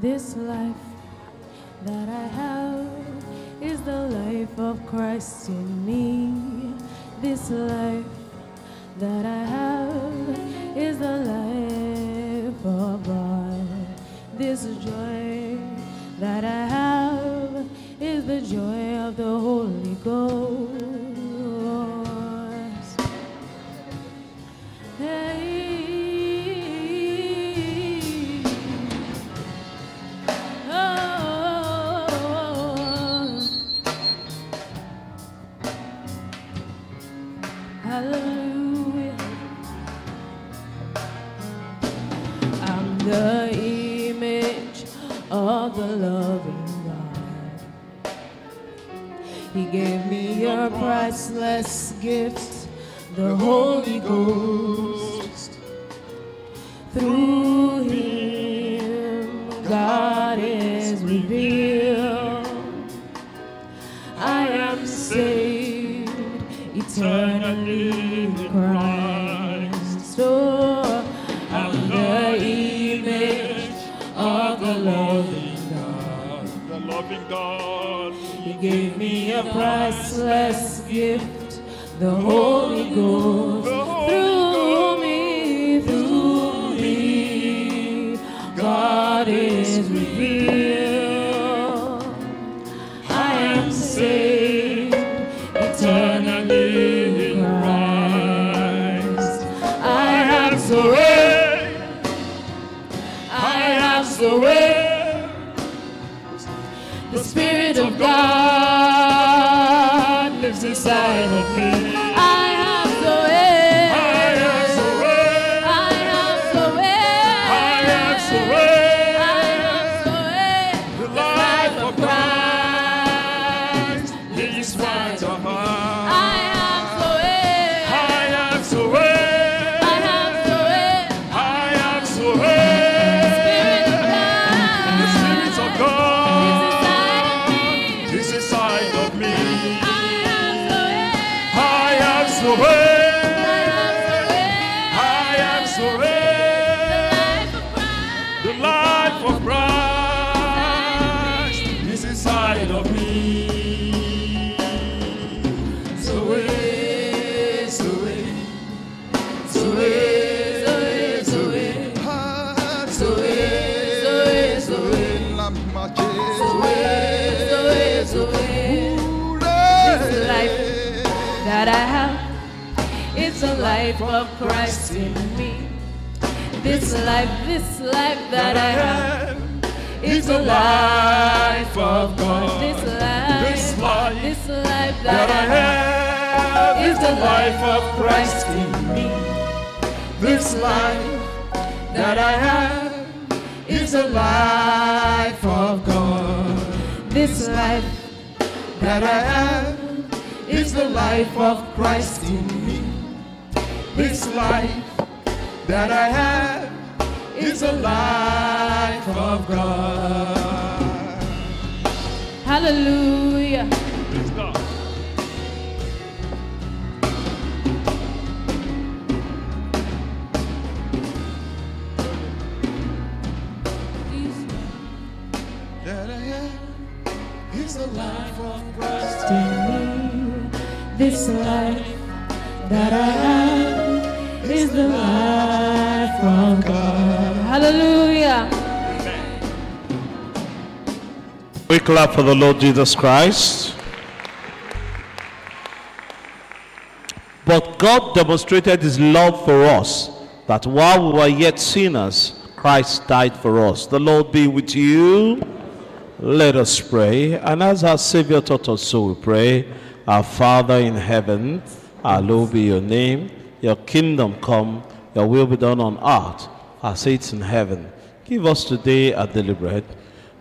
This life that I have is the life of Christ in me. This life that I have is the life of God. This joy that I gifts. Spirit of God lives inside of me. Life of Christ in me. This life, this life that I have, is a life of God. this life, This life this life that I have is the life of Christ in me. This life that I have is the life of God. This life That I have is the life of Christ in me. This life that I have is a life of God. Hallelujah. Praise God. That I have is the life of Christ. This life that I have is the life of God. Hallelujah. We clap for the Lord Jesus Christ. But God demonstrated his love for us, that while we were yet sinners, Christ died for us. The Lord be with you. Let us pray. And as our Savior taught us, so we pray. Our Father in heaven, hallowed be your name. Your kingdom come, your will be done on earth as it is in heaven. Give us today our daily bread.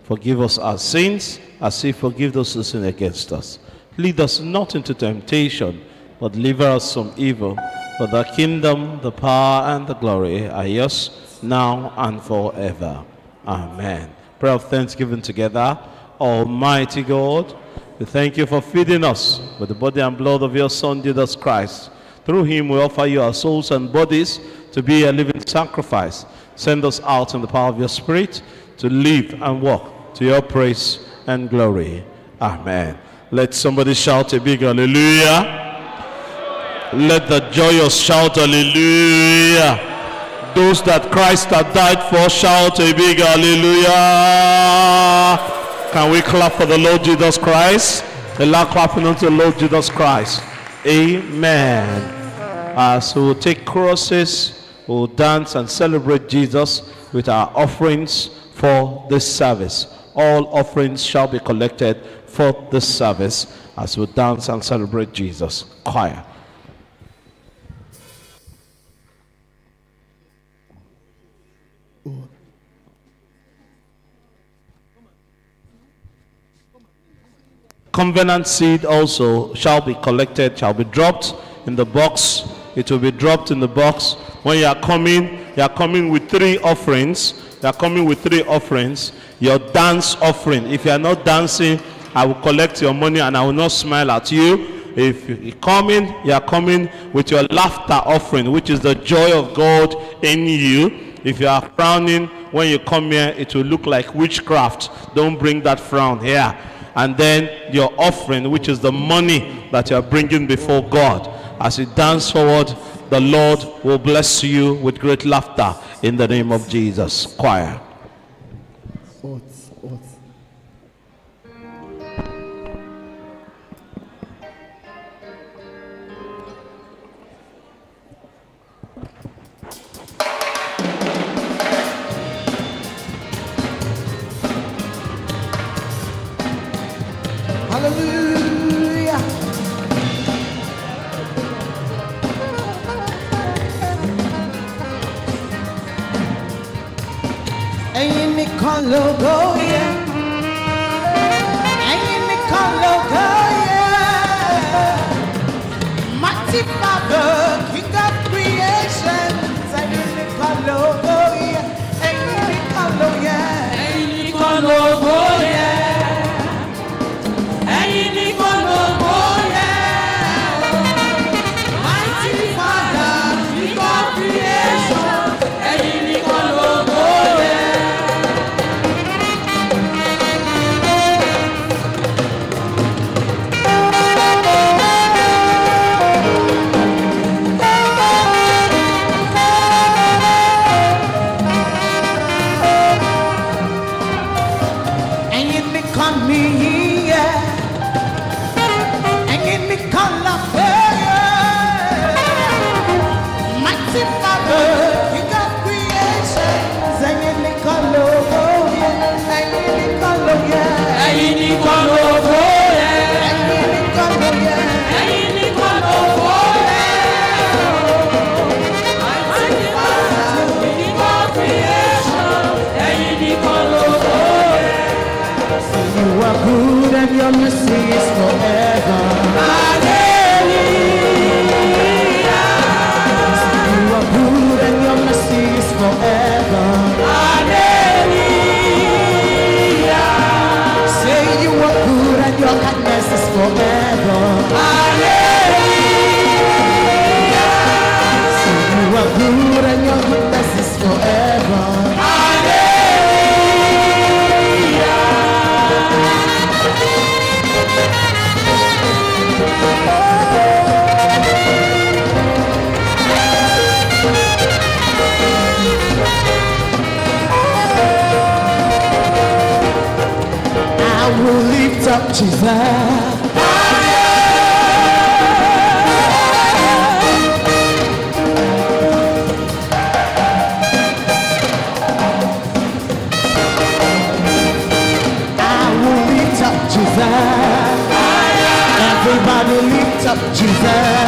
Forgive us our sins as we forgive those who sin against us. Lead us not into temptation, but deliver us from evil. For the kingdom, the power, and the glory are yours now and forever. Amen. prayer of thanksgiving together. Almighty God, we thank you for feeding us with the body and blood of your Son, Jesus Christ. Through him, we offer you our souls and bodies to be a living sacrifice. Send us out in the power of your Spirit to live and walk to your praise and glory. Amen. Let somebody shout a big hallelujah. Let the joyous shout hallelujah. Those that Christ had died for shout a big hallelujah. Can we clap for the Lord Jesus Christ? A loud clapping unto the Lord Jesus Christ. Amen. Uh, so we'll take crosses, we'll dance and celebrate Jesus with our offerings for this service. All offerings shall be collected for this service as we dance and celebrate Jesus. Choir. Covenant seed also shall be collected, shall be dropped in the box. It will be dropped in the box. When you are coming, you are coming with three offerings. You are coming with three offerings. Your dance offering. If you are not dancing, I will collect your money and I will not smile at you. If you are coming, you are coming with your laughter offering, which is the joy of God in you. If you are frowning when you come here, it will look like witchcraft. Don't bring that frown here and then your offering, which is the money that you are bringing before God. As you dance forward, the Lord will bless you with great laughter in the name of Jesus. Choir. Nìkan lógo yẹ. Ẹ̀yin nìkan lógo yẹ. Mighty Father, up Jesus. Everybody lift up Jesus.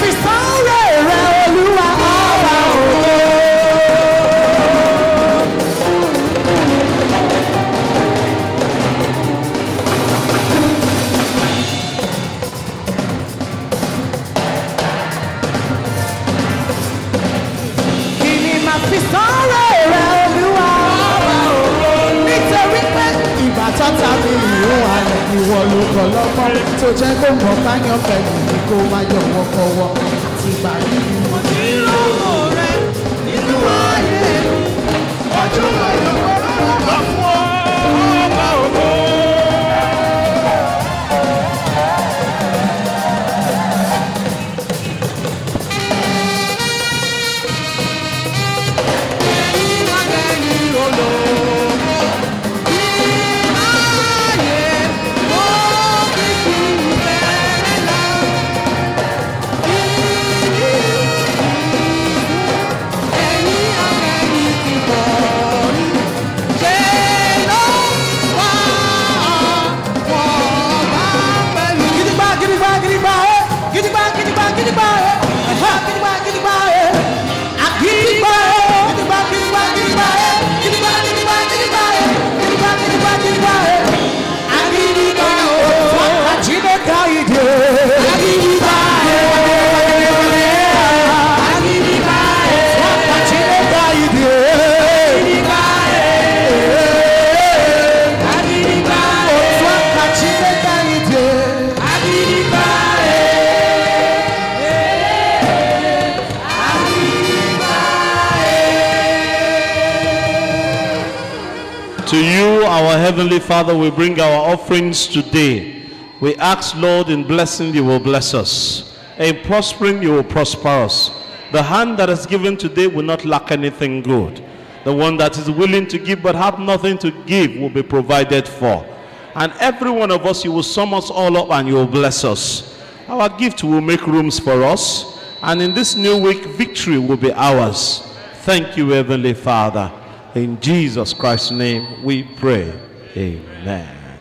¡Pista! Heavenly Father, we bring our offerings today. We ask, Lord, in blessing, you will bless us. In prospering, you will prosper us. The hand that is given today will not lack anything good. The one that is willing to give but have nothing to give will be provided for. And every one of us, you will sum us all up and you will bless us. Our gift will make rooms for us. And in this new week, victory will be ours. Thank you, Heavenly Father. In Jesus Christ's name we pray. Amen.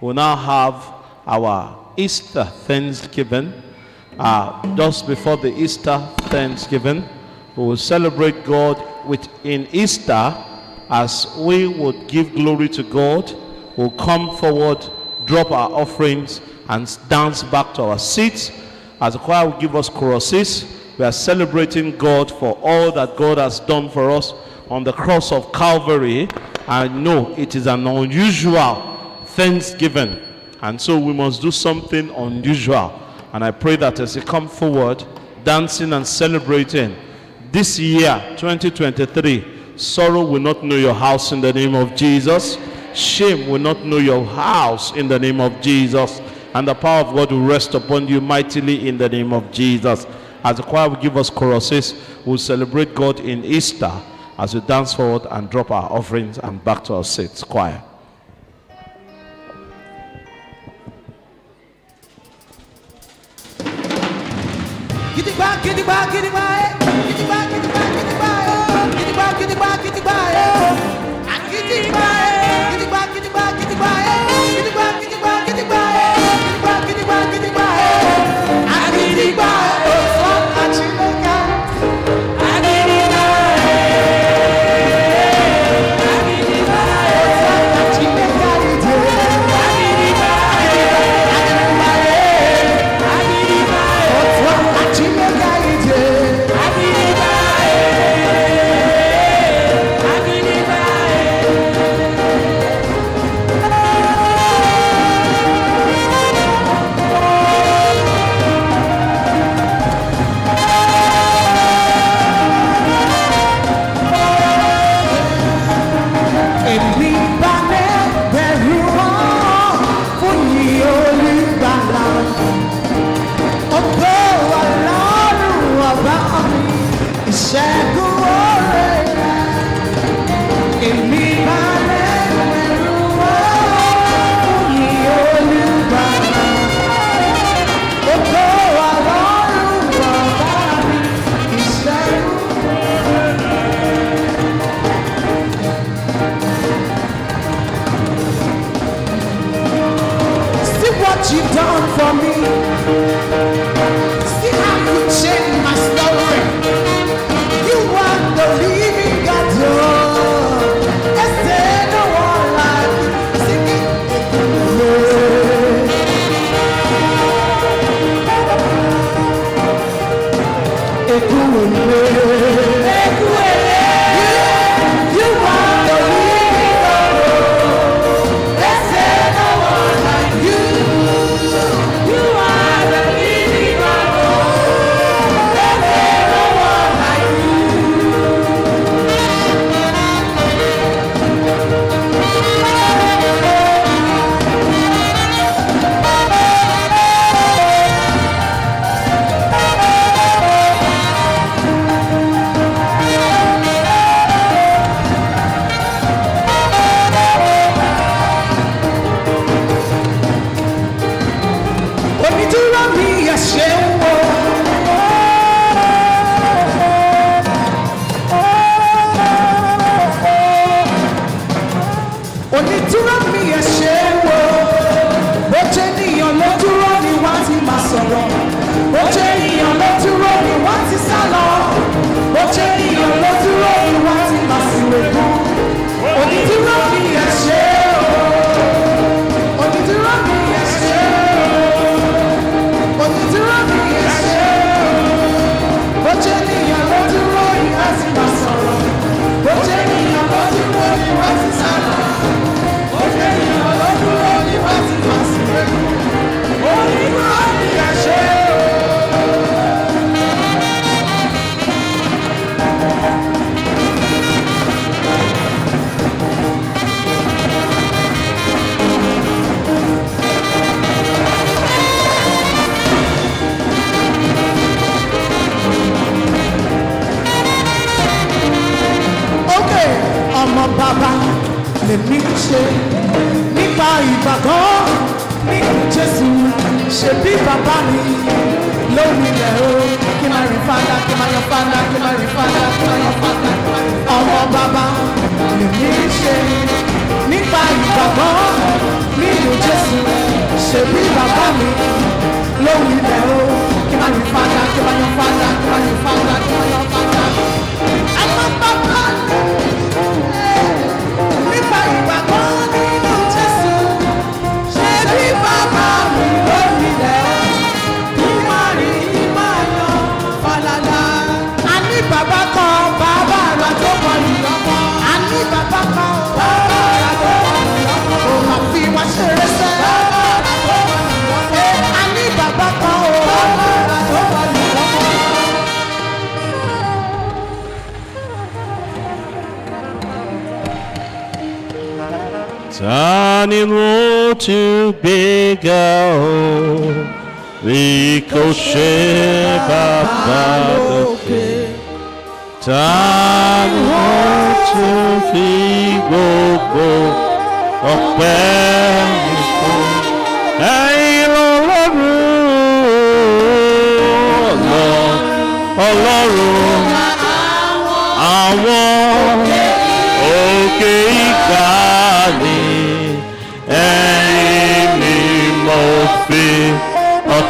We now have our Easter Thanksgiving. Uh, just before the Easter Thanksgiving, we will celebrate God within Easter as we would give glory to God. We'll come forward, drop our offerings, and dance back to our seats. As the choir will give us choruses, we are celebrating God for all that God has done for us on the cross of Calvary. I know it is an unusual thanksgiving. And so we must do something unusual. And I pray that as you come forward, dancing and celebrating, this year, 2023, sorrow will not know your house in the name of Jesus. Shame will not know your house in the name of Jesus. And the power of God will rest upon you mightily in the name of Jesus. As the choir will give us choruses, we'll celebrate God in Easter as we dance forward and drop our offerings and back to our seats. Choir. Gidigba, gidigba, gidigba. Gidigba, gidigba, gidigba. Gidigba, gidigba, gidigba. Ah, gidigba. Gidigba, Ta ni mo tún gbéga o bí kò ṣe bàbá lókè? Ta ni mo tún fi gbogbo ọpẹ́ mi fún? Ẹ̀yin lọ́lọ́run ọlọ́run àwọn òkè ìgbàlè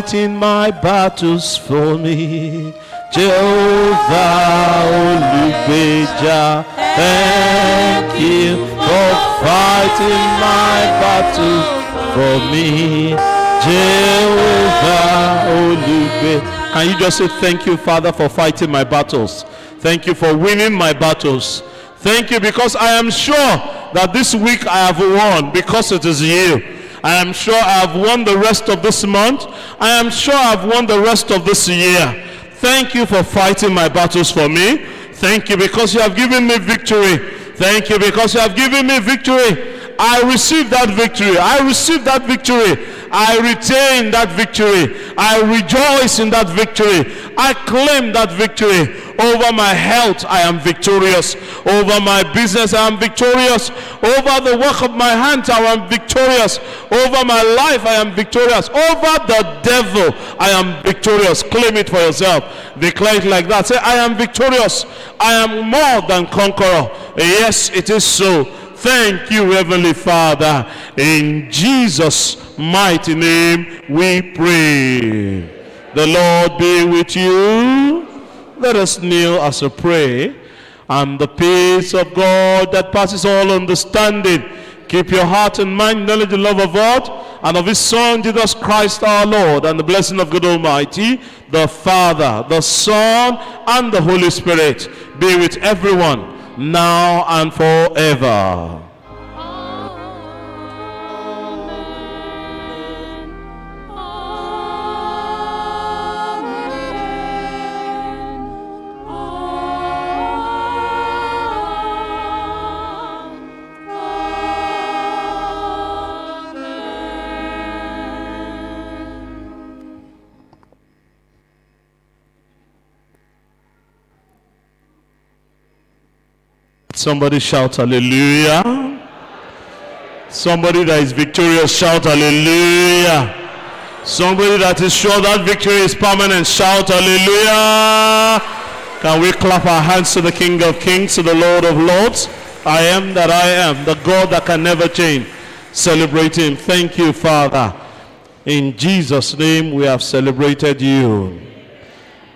fighting my battles for me. Jehovah Olùgbèjà, thank you for fighting my battles for me. Jehovah Olùgbèjà. Can you just say thank you, Father, for fighting my battles? Thank you for winning my battles. Thank you because I am sure that this week I have won because it is you. I am sure I have won the rest of this month. I am sure I have won the rest of this year. Thank you for fighting my battles for me. Thank you because you have given me victory. Thank you because you have given me victory. I receive that victory. I receive that victory. I retain that victory. I rejoice in that victory. I claim that victory. Over my health, I am victorious. Over my business, I am victorious. Over the work of my hands, I am victorious. Over my life, I am victorious. Over the devil, I am victorious. Claim it for yourself. Declare it like that. Say, I am victorious. I am more than conqueror. Yes, it is so. Thank you, Heavenly Father. In Jesus' mighty name we pray. The Lord be with you. Let us kneel as a pray. And the peace of God that passes all understanding. Keep your heart and mind, knowledge and love of God and of his Son, Jesus Christ our Lord, and the blessing of God Almighty, the Father, the Son, and the Holy Spirit be with everyone now and forever. Somebody shout hallelujah. Somebody that is victorious shout hallelujah. Somebody that is sure that victory is permanent shout hallelujah. Can we clap our hands to the King of Kings, to the Lord of Lords? I am that I am, the God that can never change. Celebrate him. Thank you, Father. In Jesus' name we have celebrated you.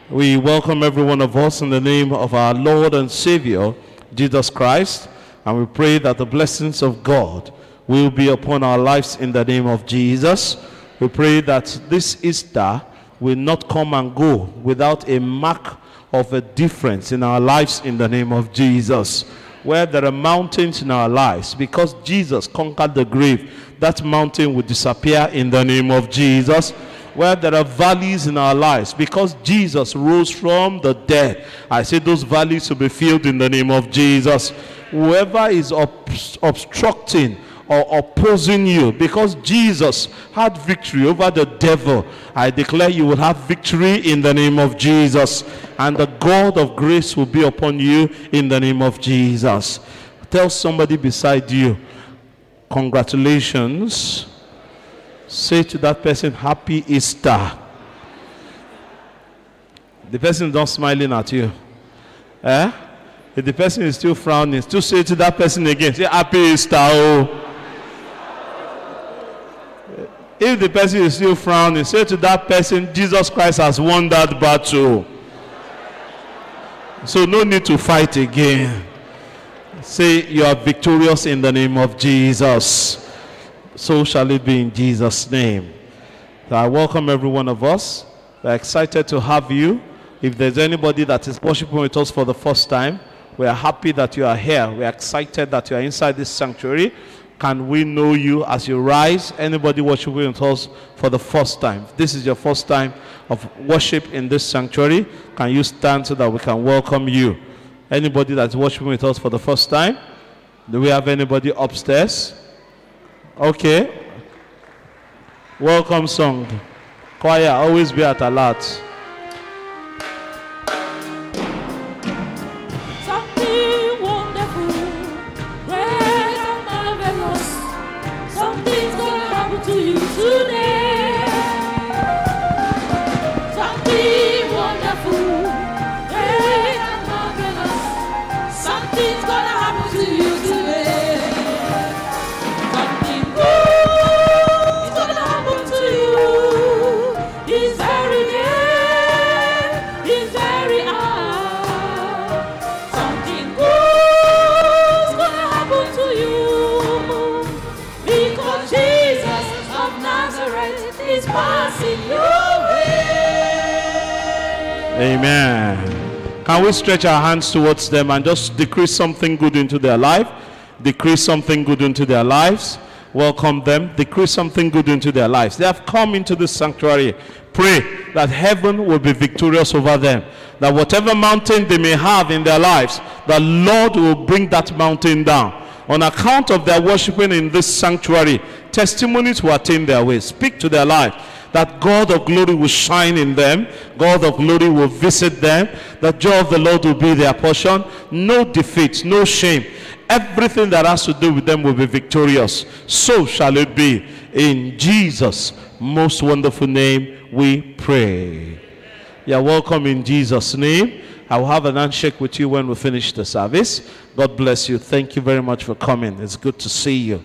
We welcome every one of us in the name of our Lord and Savior, Jesus Christ. And we pray that the blessings of God will be upon our lives in the name of Jesus. We pray that this Easter will not come and go without a mark of a difference in our lives in the name of Jesus. Where there are mountains in our lives, because Jesus conquered the grave, that mountain will disappear in the name of Jesus where there are valleys in our lives because Jesus rose from the dead. I say those valleys will be filled in the name of Jesus. Whoever is obst- obstructing or opposing you because Jesus had victory over the devil, I declare you will have victory in the name of Jesus. And the God of grace will be upon you in the name of Jesus. Tell somebody beside you, congratulations say to that person happy easter. The person is not smiling at you. Eh? If the person is still frowning still say to that person again say happy easter oh. If the person is still frowning say to that person jesus christ has won that battle. So no need to fight again. Say you are victorious in the name of jesus so shall it be in Jesus' name. So I welcome every one of us. We're excited to have you. If there's anybody that is worshiping with us for the first time, we are happy that you are here. We are excited that you are inside this sanctuary. Can we know you as you rise? Anybody worshiping with us for the first time? If this is your first time of worship in this sanctuary. Can you stand so that we can welcome you? Anybody that's worshiping with us for the first time? Do we have anybody upstairs? Okay. Welcome song. Choir, always be at alert. Amen. Can we stretch our hands towards them and just decrease something good into their life? Decrease something good into their lives. Welcome them. Decrease something good into their lives. They have come into this sanctuary. Pray that heaven will be victorious over them. That whatever mountain they may have in their lives, the Lord will bring that mountain down. On account of their worshiping in this sanctuary, Testimonies will attain their way. Speak to their life that God of glory will shine in them, God of glory will visit them, the joy of the Lord will be their portion. No defeat, no shame. Everything that has to do with them will be victorious. So shall it be. In Jesus' most wonderful name, we pray. You're welcome in Jesus' name. I will have an handshake with you when we finish the service. God bless you. Thank you very much for coming. It's good to see you.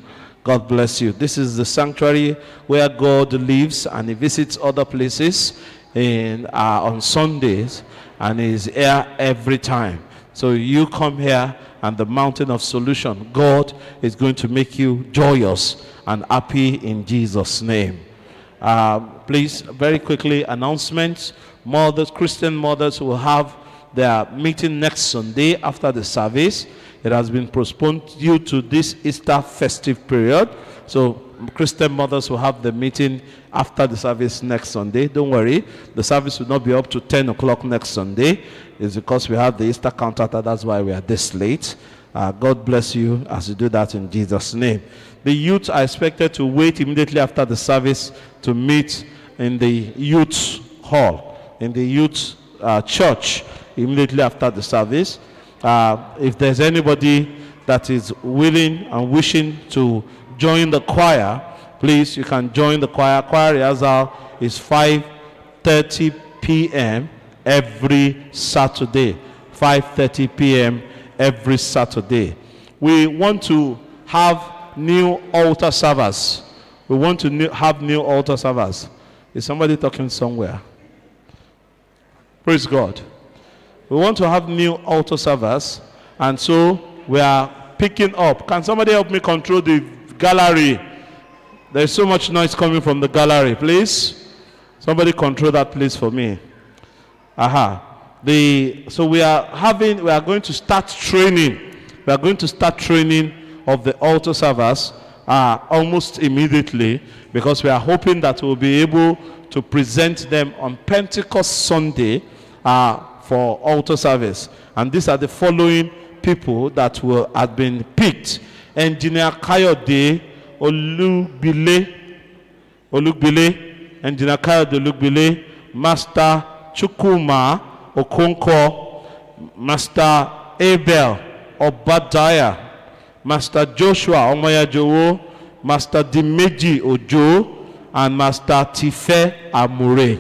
God bless you. This is the sanctuary where God lives and He visits other places in, uh, on Sundays and He's here every time. So you come here and the mountain of solution, God is going to make you joyous and happy in Jesus' name. Um, please, very quickly, announcements. Mothers, Christian mothers will have their meeting next Sunday after the service. It has been postponed due to this Easter festive period. So Christian mothers will have the meeting after the service next Sunday. Don't worry, the service will not be up to 10 o'clock next Sunday. It's because we have the Easter cantata. That's why we are this late. Uh, God bless you as you do that in Jesus' name. The youth are expected to wait immediately after the service to meet in the youth hall, in the youth uh, church, immediately after the service. Uh, if there's anybody that is willing and wishing to join the choir, please, you can join the choir. Choir rehearsal is 5.30 p.m. every Saturday. 5.30 p.m. every Saturday. We want to have new altar servers. We want to new, have new altar servers. Is somebody talking somewhere? Praise God. We want to have new altar servers, and so we are picking up. Can somebody help me control the gallery? There's so much noise coming from the gallery, please. Somebody control that place for me. Aha. The, so we are having, we are going to start training. We are going to start training of the altar servers uh, almost immediately because we are hoping that we'll be able to present them on Pentecost Sunday uh, for altar service. And these are the following people that will have been picked. Engineer Kayode Olubile, Olubile, Engineer Kayode Olubile, Master Chukuma Okonkwo, Master Abel Obadiah, Master Joshua Omoyajowo, Master Dimeji Ojo, and Master Tife Amure.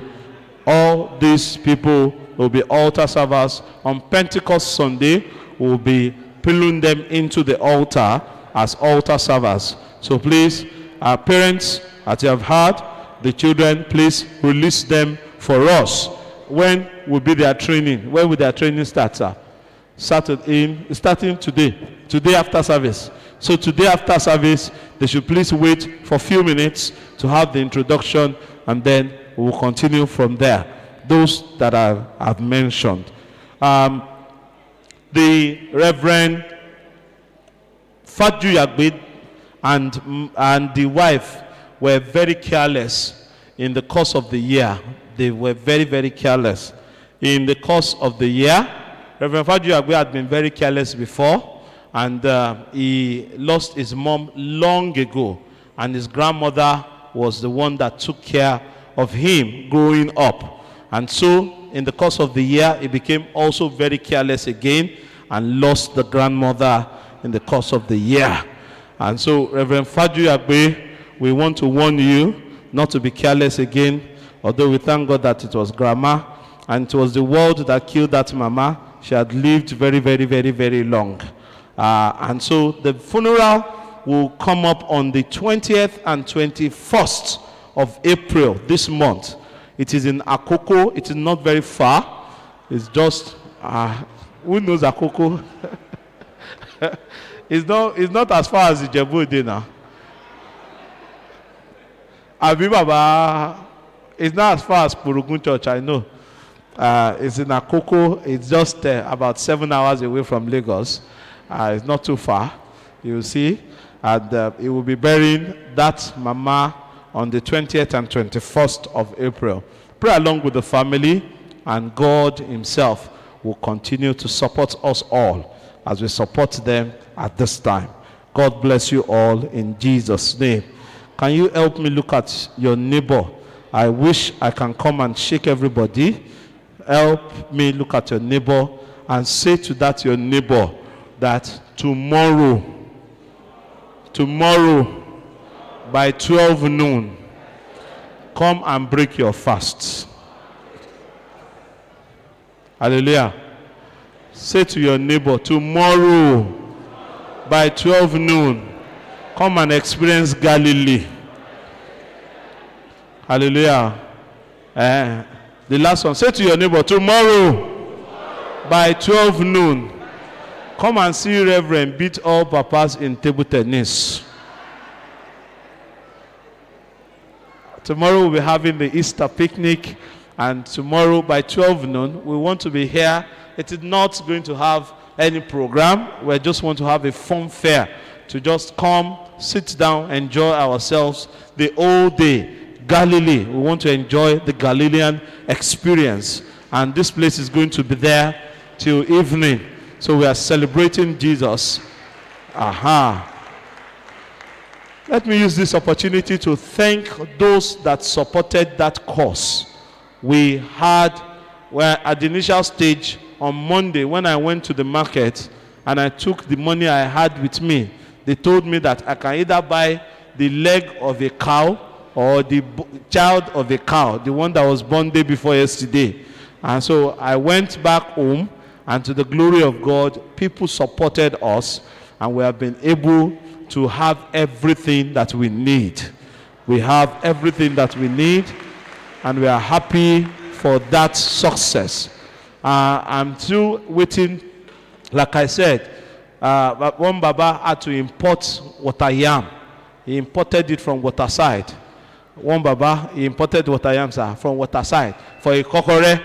All these people will be altar servers. On Pentecost Sunday, we'll be pulling them into the altar as altar servers. So please, our parents, as you have heard, the children, please release them for us. When will be their training? When will their training start, sir? Started in starting today. Today after service. So today after service, they should please wait for a few minutes to have the introduction and then we will continue from there. Those that I have mentioned. Um, the Reverend Faju Yagbid and, and the wife were very careless in the course of the year. They were very, very careless. In the course of the year, Reverend Faju Yagbid had been very careless before, and uh, he lost his mom long ago, and his grandmother was the one that took care of him growing up. And so, in the course of the year, he became also very careless again and lost the grandmother in the course of the year. And so, Reverend Faju Agbe, we want to warn you not to be careless again, although we thank God that it was grandma and it was the world that killed that mama. She had lived very, very, very, very long. Uh, and so the funeral will come up on the 20th and 21st of April this month. It is in Akoko. It is not very far. It's just, uh, who knows Akoko? it's, not, it's not as far as Ijebu now. Abi Baba, it's not as far as Purugun Church, I know. Uh, it's in Akoko. It's just uh, about seven hours away from Lagos. Uh, it's not too far. You see. And uh, he will be burying that mama on the 20th and 21st of April. Pray along with the family, and God Himself will continue to support us all as we support them at this time. God bless you all in Jesus' name. Can you help me look at your neighbor? I wish I can come and shake everybody. Help me look at your neighbor and say to that your neighbor that tomorrow, tomorrow by 12 noon, come and break your fasts. Hallelujah. Say to your neighbor, tomorrow by 12 noon, come and experience Galilee. Hallelujah. Eh, the last one. Say to your neighbor, tomorrow by 12 noon, come and see Reverend beat all papas in table tennis. Tomorrow we'll be having the Easter picnic, and tomorrow by 12 noon, we want to be here. It is not going to have any program. We just want to have a fun fair to just come, sit down, enjoy ourselves the whole day. Galilee, we want to enjoy the Galilean experience, and this place is going to be there till evening. So we are celebrating Jesus. Aha. Let me use this opportunity to thank those that supported that course. We had, well, at the initial stage on Monday when I went to the market and I took the money I had with me, they told me that I can either buy the leg of a cow or the child of a cow, the one that was born day before yesterday. And so I went back home, and to the glory of God, people supported us, and we have been able to have everything that we need. We have everything that we need, and we are happy for that success. Uh, I'm still waiting, like I said, uh, one Baba had to import water yam. He imported it from waterside. One Baba, he imported water yam sir, from waterside for ikokore,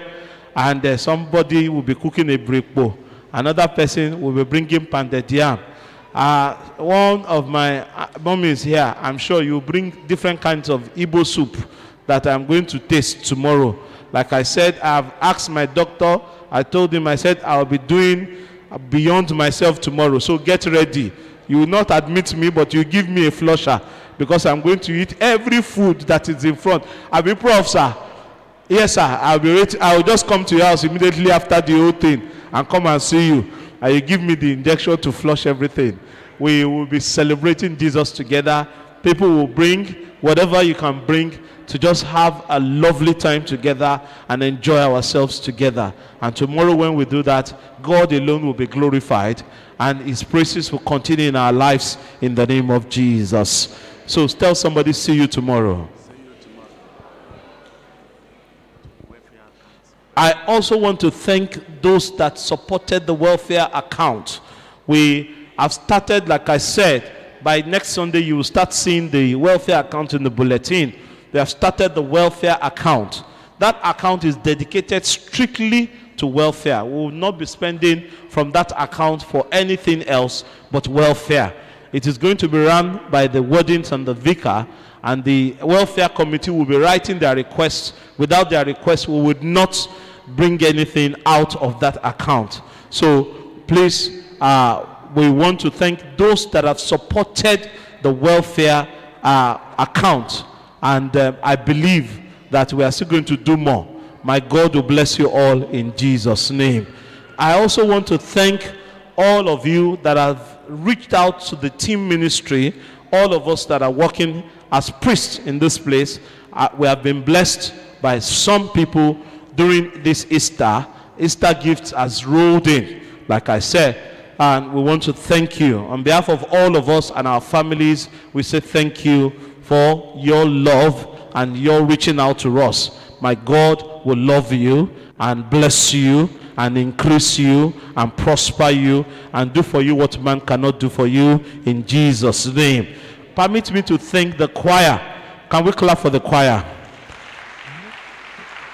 and uh, somebody will be cooking a brickbo. Another person will be bringing pounded yam. Uh, one of my uh, mummies here, I'm sure you bring different kinds of Igbo soup that I'm going to taste tomorrow. Like I said, I've asked my doctor, I told him, I said, I'll be doing beyond myself tomorrow. So get ready. You will not admit me, but you give me a flusher because I'm going to eat every food that is in front. I'll be prof, sir. Yes, sir. I'll be ready. I'll just come to your house immediately after the whole thing and come and see you. And you give me the injection to flush everything. We will be celebrating Jesus together. People will bring whatever you can bring to just have a lovely time together and enjoy ourselves together. And tomorrow, when we do that, God alone will be glorified and His praises will continue in our lives in the name of Jesus. So tell somebody, see you tomorrow. I also want to thank those that supported the welfare account. We have started, like I said, by next Sunday you will start seeing the welfare account in the bulletin. They have started the welfare account. That account is dedicated strictly to welfare. We will not be spending from that account for anything else but welfare. It is going to be run by the wardens and the vicar, and the welfare committee will be writing their requests. Without their request, we would not bring anything out of that account. So please, uh, we want to thank those that have supported the welfare uh, account. And uh, I believe that we are still going to do more. My God will bless you all in Jesus' name. I also want to thank all of you that have reached out to the team ministry, all of us that are working as priests in this place. Uh, we have been blessed by some people during this Easter. Easter gifts has rolled in, like I said. And we want to thank you. On behalf of all of us and our families, we say thank you for your love and your reaching out to us. My God will love you and bless you and increase you and prosper you and do for you what man cannot do for you in Jesus' name. Permit me to thank the choir. Can we clap for the choir?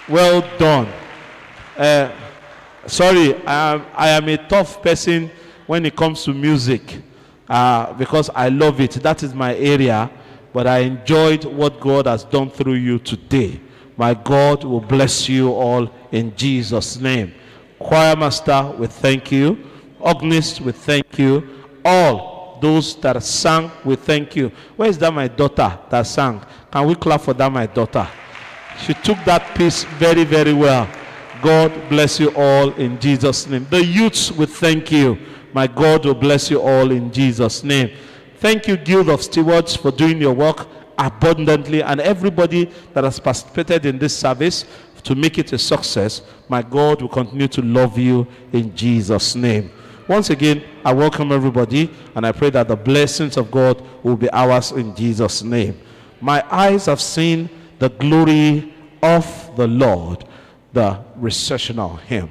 Well done. Uh, sorry, I am, I am a tough person when it comes to music uh, because I love it. That is my area. But I enjoyed what God has done through you today. My God will bless you all in Jesus' name. Choir master, we thank you. Organist, we thank you. All those that sang, we thank you. Where is that my daughter that sang? Can we clap for that my daughter? She took that piece very, very well. God bless you all in Jesus' name. The youths, we thank you. My God will bless you all in Jesus' name. Thank you, Guild of Stewards, for doing your work abundantly, and everybody that has participated in this service to make it a success. My God will continue to love you in Jesus' name. Once again, I welcome everybody, and I pray that the blessings of God will be ours in Jesus' name. My eyes have seen the glory of the Lord, the recessional hymn.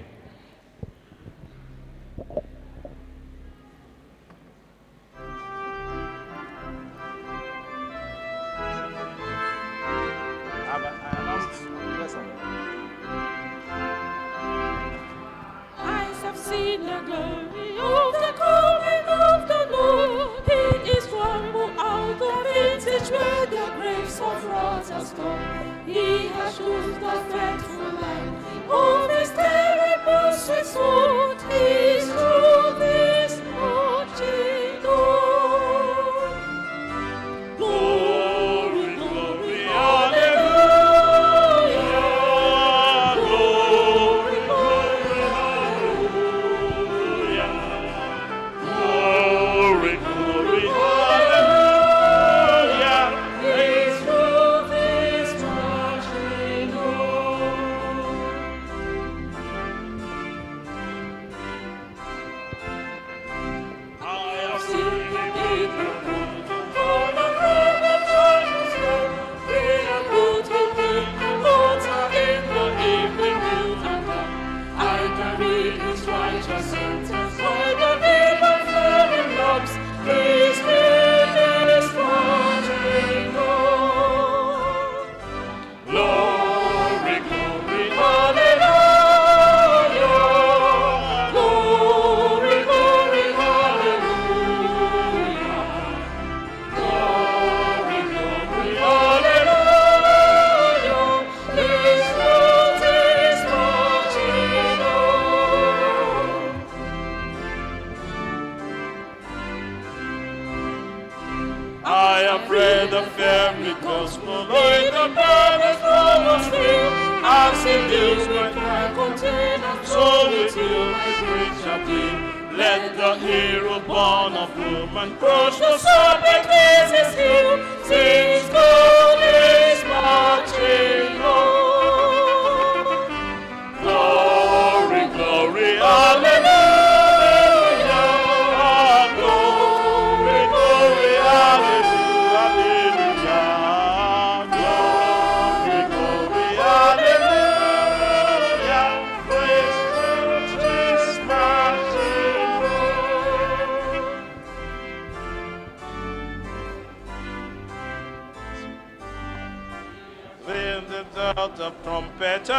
Born of woman crush the serpent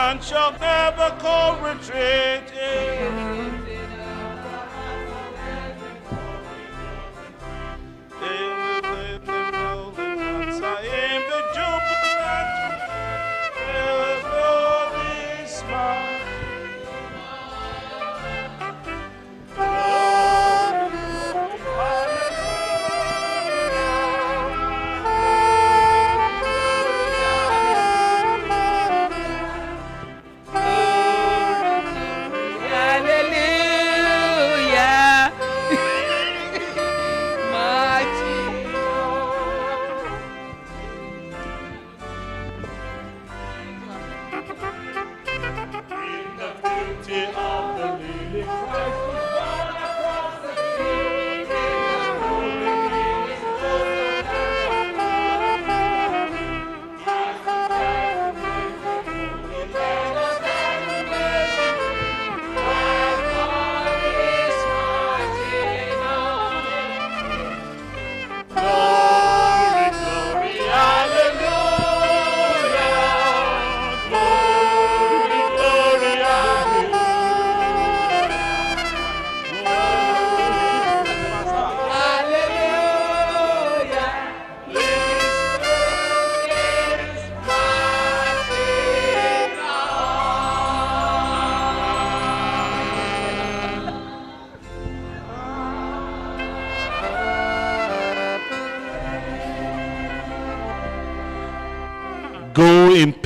and shall never call retreat.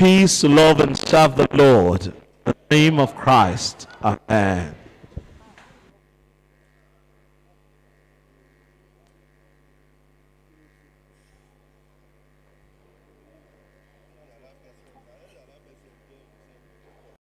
Peace love and serve the Lord. In the name of Christ. Amen.